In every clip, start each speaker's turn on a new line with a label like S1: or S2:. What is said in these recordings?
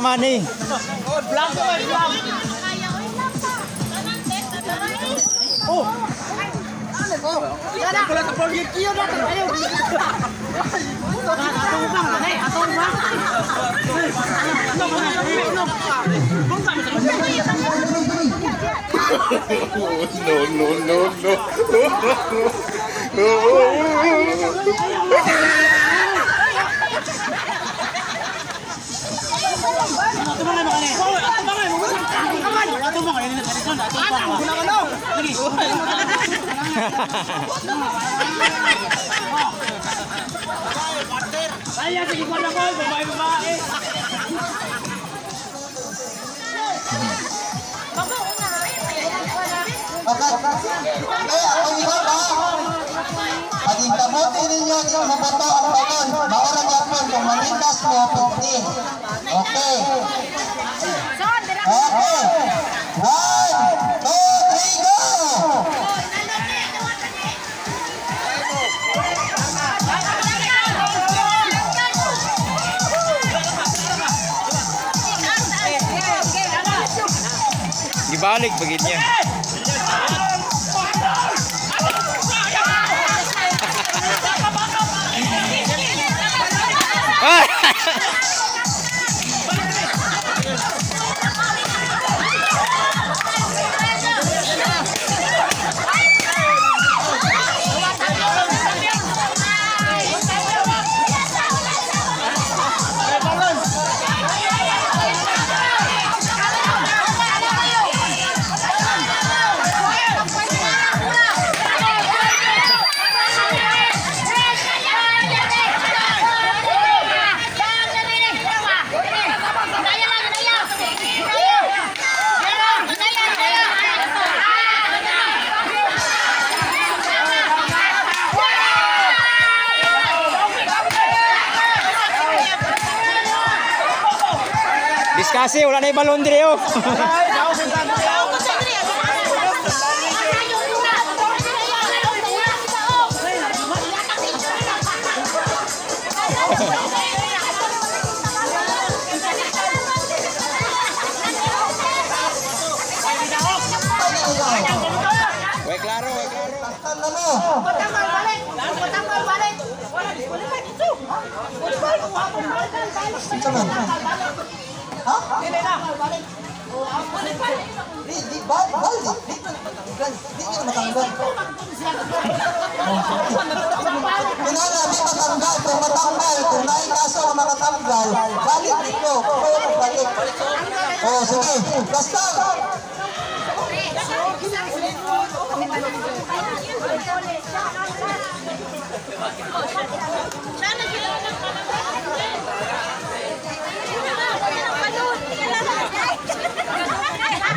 S1: Yamani. Oh.
S2: no, no, no, no.
S3: Anak mo na ano? Kaya sige ko na ko, babae babae. Kaya ang iba ba? Paging kamuti ninyo yung mabato ang baton, maura gapon kung manindas mo puti. Okay. Okay.
S1: Wow! balik begitnya kasih ulah na yung balon diri oh. Wei balik. balik. balik
S3: balik. balik. Ha? Dili na. Balik. Balik, balik. Di, di, balik, balik. Di, di, matanggal. Di nyo matanggal. Kinala, di matanggal. Kung matanggal, kung naing kaso ang makatanggal, balik dito. Balik, balik. O, sige. Basta. Basta.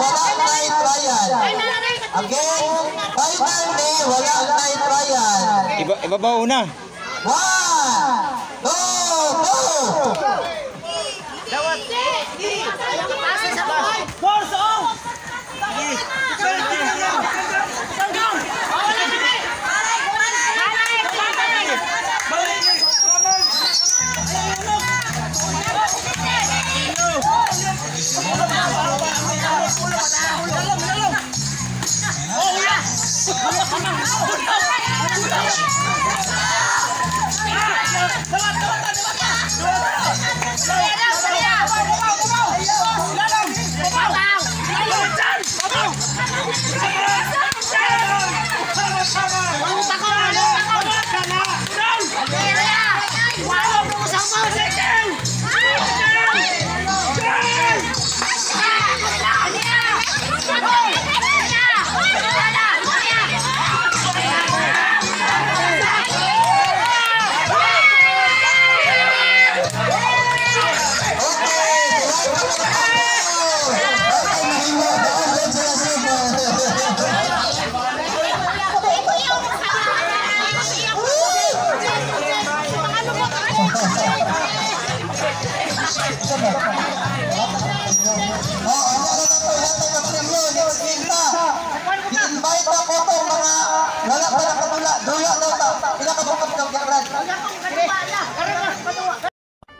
S3: walang night trial. Again, finally, wala night trial.
S1: Iba, ibabaw una?
S3: One!